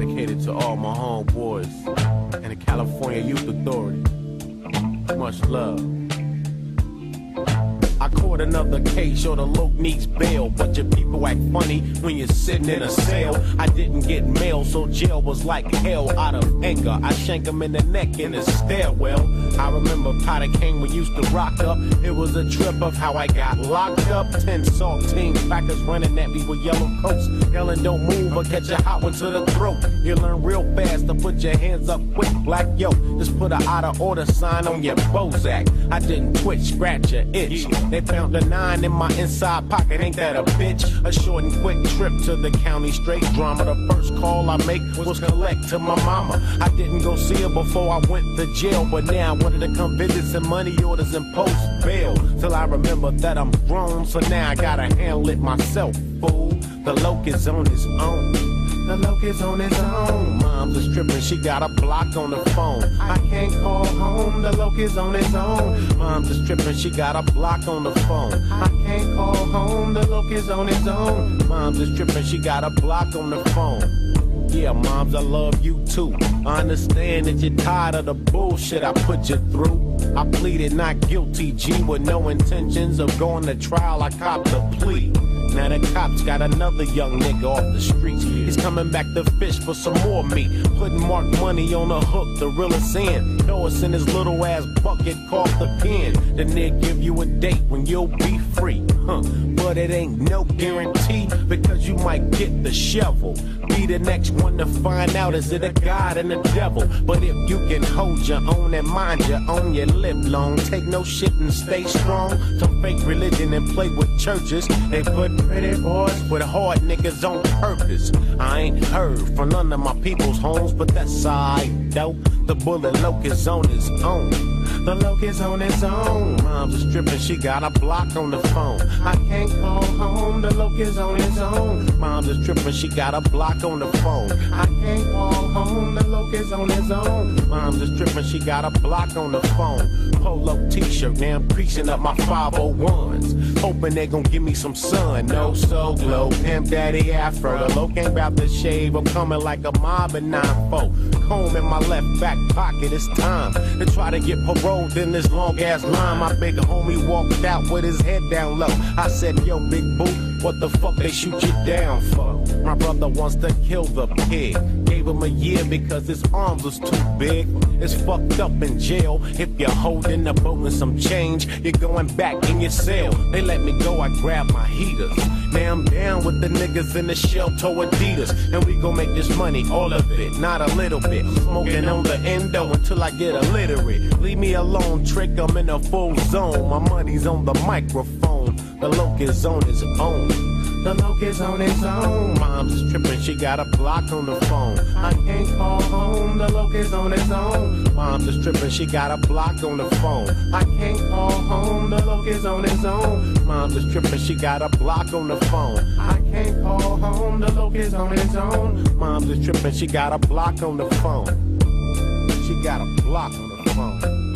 Dedicated to all my homeboys and the California Youth Authority. Much love. Caught another case, or the loc needs bail. But your people act funny when you're sitting in a cell. I didn't get mail, so jail was like hell. Out of anger, I shank him in the neck in the stairwell. I remember Potter King, we used to rock up. It was a trip of how I got locked up. Ten saltine crackers running at me with yellow coats. Yelling, don't move or catch a hot one to the throat. You learn real fast to put your hands up quick, black yo. Just put a out of order sign on your Bozak. I didn't twitch, scratch or itch. They found a nine in my inside pocket, ain't that a bitch? A short and quick trip to the county straight drama. The first call I make was collect to my mama. I didn't go see her before I went to jail, but now I wanted to come visit some money orders and post bail. Till I remember that I'm grown, so now I gotta handle it myself, fool. The loc is on his own. The loc is on his own. Mom's a stripper, she got a block on the phone. I can't is on his own. Mom's just stripper, she got a block on the phone. I can't call home, the loc is on his own. Mom's just stripper, she got a block on the phone. Yeah, moms, I love you too. I understand that you're tired of the bullshit I put you through. I pleaded not guilty, G, with no intentions of going to trial. I copped a plea. Now the cops got another young nigga off the streets. He's coming back to fish for some more meat. Putting mark money on a hook, the realest. Throw us in his little ass bucket called the pen. Then they give you a date when you'll be free. Huh. But it ain't no guarantee because you might get the shovel. Be the next one to find out is it a god and a devil. But if you can hold your own and mind your own, you live long. Take no shit and stay strong. Some fake religion and play with churches. They put pretty boys with hard niggas on purpose. I ain't heard from none of my people's homes, but that's alright though. The bullet loc is on his own. The loc is on his own. Mom's a she got a block on the phone. I can't call home, the loc is on his own. Mom's a she got a block on the phone. I can't call home, the loc is on his own. Mom's a she got a block on the phone. Polo t-shirt, now I'm preaching up my 501s. Hoping they gon' give me some sun. No Soul Glo, pimp daddy afro. The loc ain't about to shave, I'm coming like a mob in 9-4. Comb in my left back pocket, it's time to try to get paroled in this long ass line. My big homie walked out with his head down low. I said, yo, big boo, what the fuck they shoot you down for? My brother wants to kill the pig. Gave him a year because his arms was too big. It's fucked up in jail. If you're holding a boat with some change, you're going back in your cell. They let me go, I grabbed my heaters. Down with the niggas in the shell toe Adidas. And we gon' make this money, all of it, not a little bit. Smoking on the endo until I get illiterate. Leave me alone, trick, I'm in a full zone. My money's on the microphone. The loc is on his own. The loc is on his own. Mom's tripping, she got a block on the phone. I can't call home, the loc is on his own. Mom's tripping, she got a block on the phone. I can't call home, the loc is on his own. Mom's tripping, she got a block on the phone. I can't call home, the loc is on his own. Mom's tripping, she got a block on the phone. She got a block on the phone.